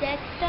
that